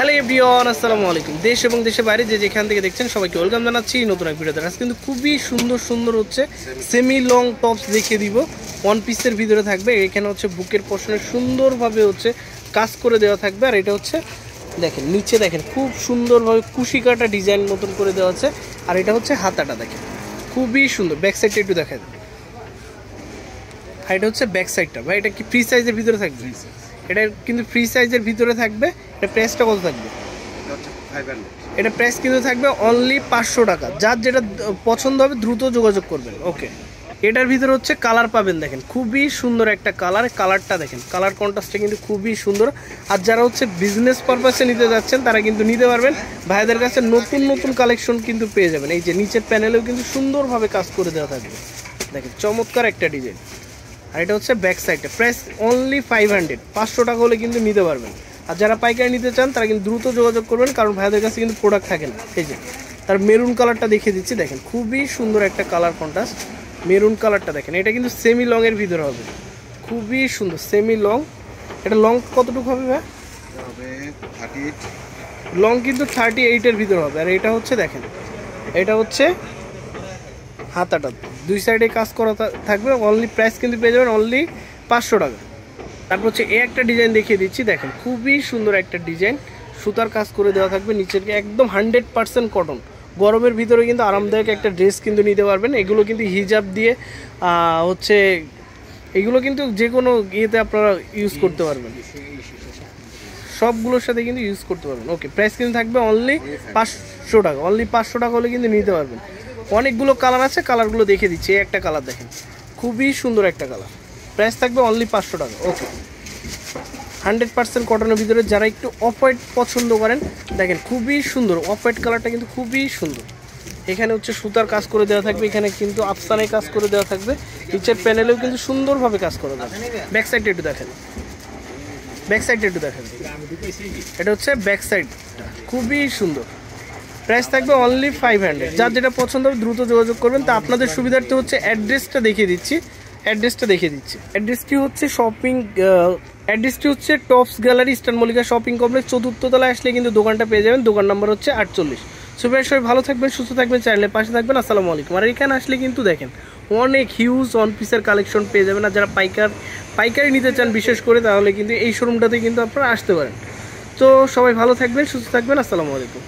Hello everyone আসসালামু আলাইকুম। দেশ এবং দেশের বাইরে যে যেখান থেকে দেখছেন সবাইকে ওয়েলকাম জানাচ্ছি নতুন এক ভিডিওতে আজ কিন্তু খুবই সুন্দর সুন্দর হচ্ছে সেমি লং টপস দেখিয়ে দিব। ওয়ান পিসের ভিতরে থাকবে। এখানে হচ্ছে বুকের পোর্শনে সুন্দরভাবে হচ্ছে কাজ করে দেওয়া থাকবে। আর এটা হচ্ছে, দেখেন, নিচে দেখেন, খুব সুন্দরভাবে কুশি কাটা ডিজাইন মতন করে দেওয়া আছে। আর এটা হচ্ছে হাতাটা দেখেন। খুবই সুন্দর। ব্যাক সাইডটা একটু দেখা যায় আর এটা হচ্ছে ব্যাক সাইডটা ভাই, এটা কি ফ্রি সাইজের ভিতরে থাকবে? এটা কিন্তু ফ্রি সাইজের ভিতরে থাকবে। এটা প্রাইসটা কত থাকবে? এটা প্রাইস কিন্তু থাকবে অনলি পাঁচশো টাকা। যার যেটা পছন্দ হবে দ্রুত যোগাযোগ করবেন। ওকে এটার ভিতরে হচ্ছে কালার পাবেন দেখেন। খুবই সুন্দর একটা কালার কালারটা দেখেন। কালার কন্ট্রাস্টটা কিন্তু খুবই সুন্দর। আর যারা হচ্ছে বিজনেস পারপাসে নিতে যাচ্ছেন তারা কিন্তু নিতে পারবেন। ভাইদের কাছে নতুন নতুন কালেকশন কিন্তু পেয়ে যাবেন। এই যে নিচের প্যানেলেও কিন্তু সুন্দরভাবে কাজ করে দেওয়া থাকবে। দেখেন চমৎকার একটা ডিজাইন আর এটা হচ্ছে ব্যাক সাইডটা প্রাইস অনলি ফাইভ হান্ড্রেড পাঁচশো টাকা হলে কিন্তু নিতে পারবেন। আর যারা পাইকারি নিতে চান তারা কিন্তু দ্রুত যোগাযোগ করবেন কারণ ভাইদের কাছে কিন্তু প্রোডাক্ট থাকে না। এই যে তার মেরুন কালারটা দেখিয়ে দিচ্ছি দেখেন। খুবই সুন্দর একটা কালার কন্ট্রাস্ট মেরুন কালারটা দেখেন। এটা কিন্তু সেমি লং এর ভিতরে হবে। খুবই সুন্দর সেমি লং এটা লং কতটুকু হবে ভাই লং কিন্তু থার্টি এইটের ভিতরে হবে। আর এটা হচ্ছে দেখেন। এটা হচ্ছে হাতাটা। দুই সাইডে কাজ করা থাকবে অনলি প্রাইস কিন্তু পেয়ে যাবেন অনলি পাঁচশো টাকা। তারপর হচ্ছে এ একটা ডিজাইন দেখিয়ে দিচ্ছি, দেখেন, খুবই সুন্দর একটা ডিজাইন সুতার কাজ করে দেওয়া থাকবে নিচের একদম হান্ড্রেড পার্সেন্ট কটন গরমের ভিতরে কিন্তু আরামদায়ক একটা ড্রেস কিন্তু নিতে পারবেন। এগুলো কিন্তু হিজাব দিয়ে হচ্ছে, এগুলো কিন্তু যে কোনো ইয়েতে আপনারা ইউজ করতে পারবেন। সবগুলোর সাথে কিন্তু ইউজ করতে পারবেন। ওকে প্রাইস কিন্তু থাকবে অনলি পাঁচশো টাকা অনলি পাঁচশো টাকা হলে কিন্তু নিতে পারবেন। অনেকগুলো কালার আছে, কালারগুলো দেখে দিচ্ছি। একটা কালার দেখেন। খুবই সুন্দর একটা কালার। প্রাইস থাকবে অনলি পাঁচশো টাকা। ওকে হান্ড্রেড পার্সেন্ট কটনের ভিতরে যারা একটু অফ হোয়াইট পছন্দ করেন, দেখেন খুবই সুন্দর। অফ হোয়াইট কালারটা কিন্তু খুবই সুন্দর। এখানে হচ্ছে সুতার কাজ করে দেওয়া থাকবে, এখানে কিন্তু আফসানে কাজ করে দেওয়া থাকবে। নিচের প্যানেলেও কিন্তু সুন্দরভাবে কাজ করে দেওয়া ব্যাক সাইডটা একটু দেখেন। ব্যাক সাইডটা একটু দেখেন। এটা হচ্ছে ব্যাক সাইডটা খুবই সুন্দর। প্রাইস থাকবে অনলি ফাইভ হান্ড্রেড যার যেটা পছন্দ হবে দ্রুত যোগাযোগ করবেন। তা আপনাদের সুবিধার্থে হচ্ছে অ্যাড্রেসটা দেখিয়ে দিচ্ছি। অ্যাড্রেসটা দেখিয়ে দিচ্ছি। অ্যাড্রেসটি হচ্ছে শপিং অ্যাড্রেসটি হচ্ছে tops gallery eastern Mallika shopping complex চতুর্থ তলায় আসলে কিন্তু দোকানটা পেয়ে যাবেন। দোকান নাম্বার হচ্ছে আটচল্লিশ। সবাই সবাই ভালো থাকবেন, সুস্থ থাকবেন চ্যানেলের পাশে থাকবেন। আসসালামু আলাইকুম। আর এখানে আসলে কিন্তু দেখেন, অনেক হিউজ ওয়ান পিসের কালেকশন পেয়ে যাবেন। আর যারা পাইকার, পাইকারি নিতে চান বিশেষ করে, তাহলে কিন্তু এই শোরুমটাতে কিন্তু আপনারা আসতে পারেন। তো সবাই ভালো থাকবেন, সুস্থ থাকবেন। আসসালামু আলাইকুম।